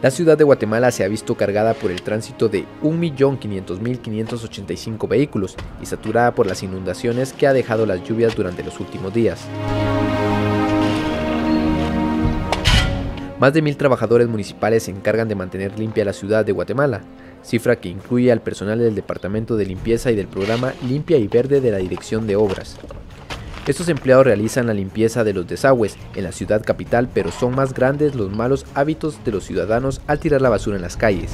La ciudad de Guatemala se ha visto cargada por el tránsito de 1.500.585 vehículos y saturada por las inundaciones que ha dejado las lluvias durante los últimos días. Más de mil trabajadores municipales se encargan de mantener limpia la ciudad de Guatemala, cifra que incluye al personal del Departamento de Limpieza y del programa Limpia y Verde de la Dirección de Obras. Estos empleados realizan la limpieza de los desagües en la ciudad capital, pero son más grandes los malos hábitos de los ciudadanos al tirar la basura en las calles.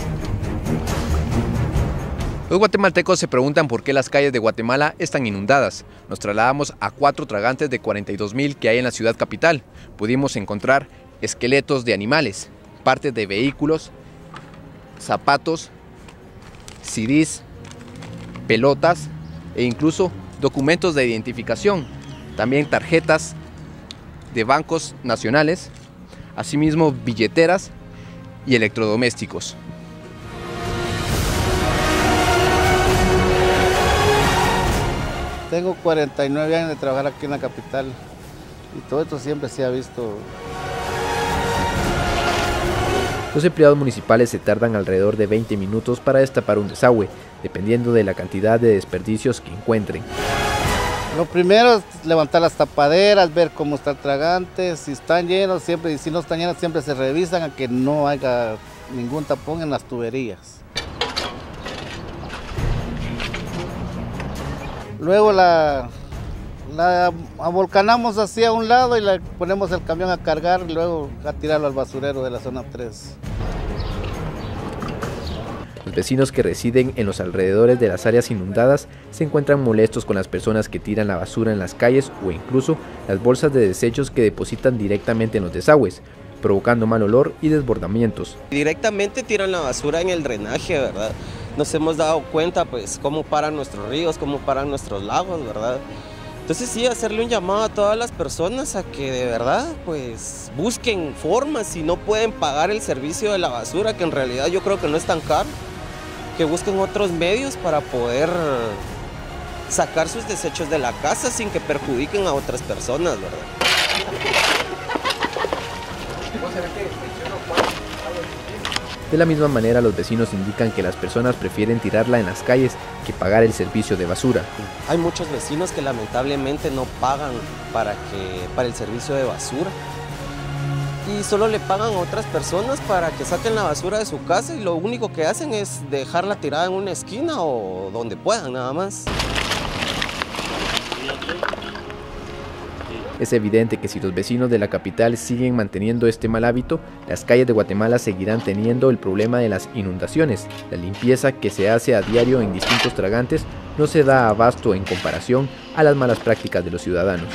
Los guatemaltecos se preguntan por qué las calles de Guatemala están inundadas. Nos trasladamos a cuatro tragantes de 42.000 que hay en la ciudad capital. Pudimos encontrar esqueletos de animales, partes de vehículos, zapatos, CDs, pelotas e incluso documentos de identificación también tarjetas de bancos nacionales, asimismo billeteras y electrodomésticos. Tengo 49 años de trabajar aquí en la capital y todo esto siempre se ha visto. Los empleados municipales se tardan alrededor de 20 minutos para destapar un desagüe, dependiendo de la cantidad de desperdicios que encuentren. Lo primero es levantar las tapaderas, ver cómo está el tragante, si están llenos siempre, y si no están llenos siempre se revisan a que no haya ningún tapón en las tuberías. Luego la, la avolcanamos hacia un lado y le ponemos el camión a cargar y luego a tirarlo al basurero de la zona 3. Los vecinos que residen en los alrededores de las áreas inundadas se encuentran molestos con las personas que tiran la basura en las calles o incluso las bolsas de desechos que depositan directamente en los desagües, provocando mal olor y desbordamientos. Directamente tiran la basura en el drenaje, ¿verdad? Nos hemos dado cuenta pues cómo paran nuestros ríos, cómo paran nuestros lagos, ¿verdad? Entonces sí, hacerle un llamado a todas las personas a que de verdad pues busquen formas si no pueden pagar el servicio de la basura, que en realidad yo creo que no es tan caro que busquen otros medios para poder sacar sus desechos de la casa sin que perjudiquen a otras personas, ¿verdad? De la misma manera, los vecinos indican que las personas prefieren tirarla en las calles que pagar el servicio de basura. Hay muchos vecinos que lamentablemente no pagan para, que, para el servicio de basura y solo le pagan a otras personas para que saquen la basura de su casa y lo único que hacen es dejarla tirada en una esquina o donde puedan nada más. Es evidente que si los vecinos de la capital siguen manteniendo este mal hábito, las calles de Guatemala seguirán teniendo el problema de las inundaciones. La limpieza que se hace a diario en distintos tragantes no se da abasto en comparación a las malas prácticas de los ciudadanos.